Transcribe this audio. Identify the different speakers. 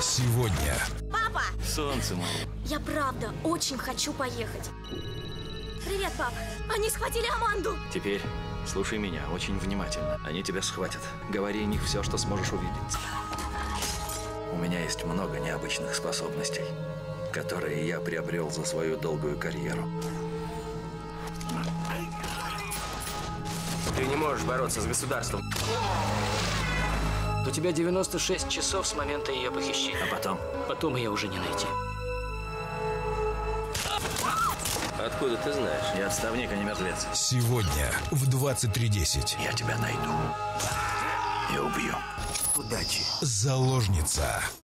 Speaker 1: Сегодня
Speaker 2: Папа!
Speaker 3: Солнце мое.
Speaker 2: Я правда очень хочу поехать. Привет, пап. Они схватили Аманду.
Speaker 3: Теперь слушай меня очень внимательно. Они тебя схватят. Говори им все, что сможешь увидеть. У меня есть много необычных способностей, которые я приобрел за свою долгую карьеру.
Speaker 4: Ты не можешь бороться с государством.
Speaker 5: У тебя 96 часов с момента ее похищения.
Speaker 3: А потом
Speaker 5: Потом ее уже не найти.
Speaker 4: Откуда ты знаешь?
Speaker 3: я отставник, а не мертвец.
Speaker 1: сегодня в 23.10.
Speaker 3: Я тебя найду и убью.
Speaker 4: Удачи.
Speaker 1: Заложница.